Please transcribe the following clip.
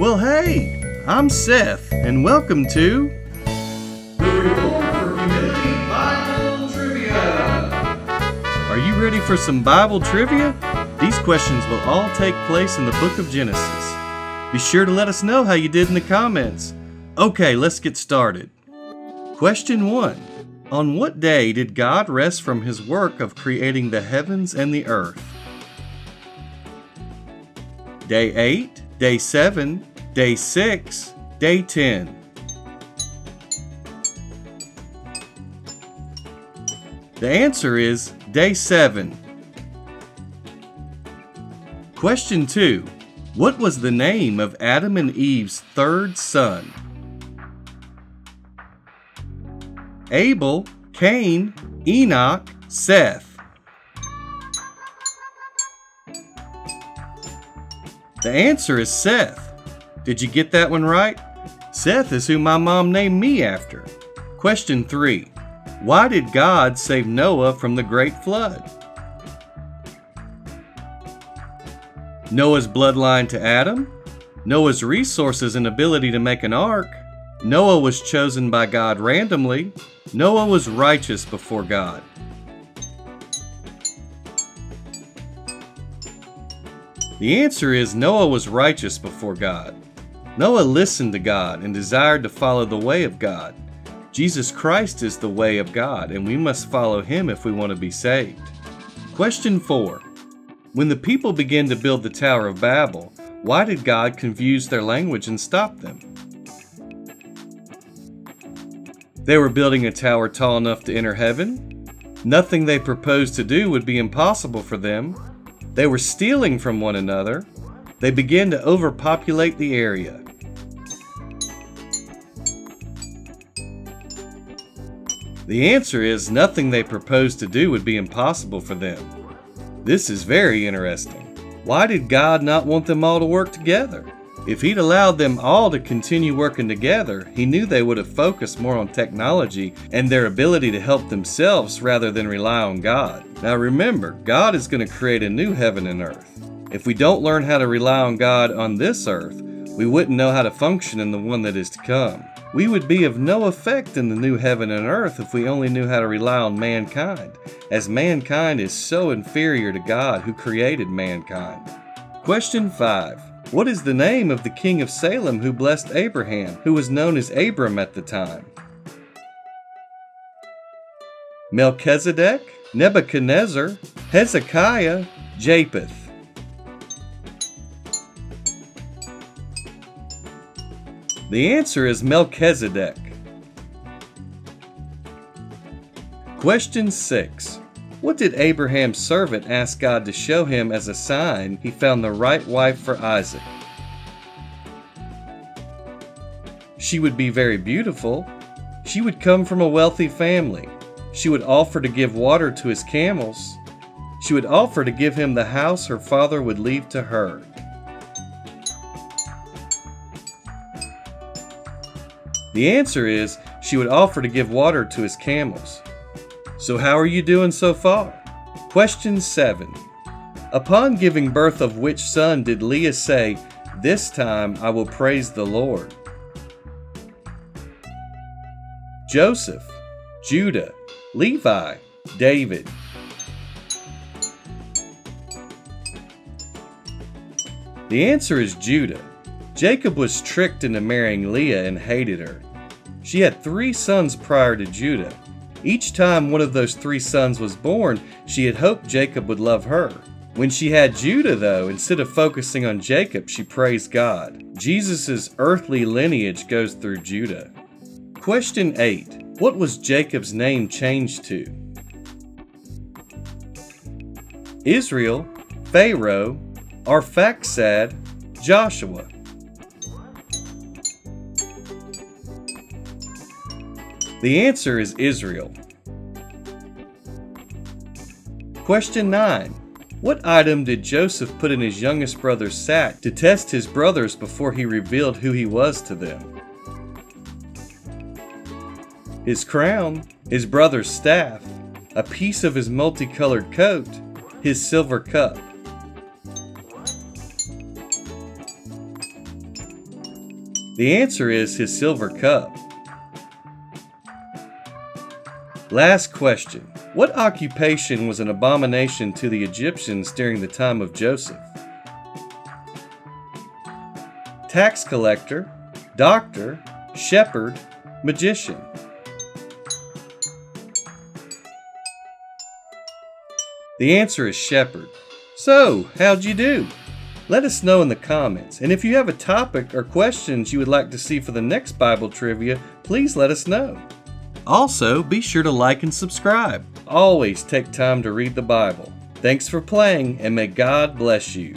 Well, hey, I'm Seth, and welcome to. Are you ready for some Bible trivia? These questions will all take place in the book of Genesis. Be sure to let us know how you did in the comments. Okay, let's get started. Question 1 On what day did God rest from his work of creating the heavens and the earth? Day 8, Day 7, Day 6, Day 10. The answer is Day 7. Question 2. What was the name of Adam and Eve's third son? Abel, Cain, Enoch, Seth. The answer is Seth. Did you get that one right? Seth is who my mom named me after. Question 3. Why did God save Noah from the great flood? Noah's bloodline to Adam, Noah's resources and ability to make an ark, Noah was chosen by God randomly, Noah was righteous before God. The answer is Noah was righteous before God. Noah listened to God and desired to follow the way of God. Jesus Christ is the way of God, and we must follow him if we want to be saved. Question 4. When the people began to build the Tower of Babel, why did God confuse their language and stop them? They were building a tower tall enough to enter heaven. Nothing they proposed to do would be impossible for them. They were stealing from one another. They began to overpopulate the area. The answer is nothing they proposed to do would be impossible for them. This is very interesting. Why did God not want them all to work together? If He'd allowed them all to continue working together, He knew they would have focused more on technology and their ability to help themselves rather than rely on God. Now remember, God is going to create a new heaven and earth. If we don't learn how to rely on God on this earth, we wouldn't know how to function in the one that is to come. We would be of no effect in the new heaven and earth if we only knew how to rely on mankind, as mankind is so inferior to God who created mankind. Question 5. What is the name of the king of Salem who blessed Abraham, who was known as Abram at the time? Melchizedek, Nebuchadnezzar, Hezekiah, Japheth. The answer is Melchizedek. Question 6. What did Abraham's servant ask God to show him as a sign he found the right wife for Isaac? She would be very beautiful. She would come from a wealthy family. She would offer to give water to his camels. She would offer to give him the house her father would leave to her. The answer is she would offer to give water to his camels. So, how are you doing so far? Question 7. Upon giving birth of which son did Leah say, This time I will praise the Lord? Joseph, Judah, Levi, David. The answer is Judah. Jacob was tricked into marrying Leah and hated her. She had three sons prior to Judah. Each time one of those three sons was born, she had hoped Jacob would love her. When she had Judah, though, instead of focusing on Jacob, she praised God. Jesus' earthly lineage goes through Judah. Question 8. What was Jacob's name changed to? Israel, Pharaoh, Arphaxad, Joshua. The answer is Israel. Question 9. What item did Joseph put in his youngest brother's sack to test his brothers before he revealed who he was to them? His crown, his brother's staff, a piece of his multicolored coat, his silver cup. The answer is his silver cup. Last question. What occupation was an abomination to the Egyptians during the time of Joseph? Tax collector, doctor, shepherd, magician. The answer is shepherd. So, how'd you do? Let us know in the comments, and if you have a topic or questions you would like to see for the next Bible trivia, please let us know. Also, be sure to like and subscribe. Always take time to read the Bible. Thanks for playing, and may God bless you.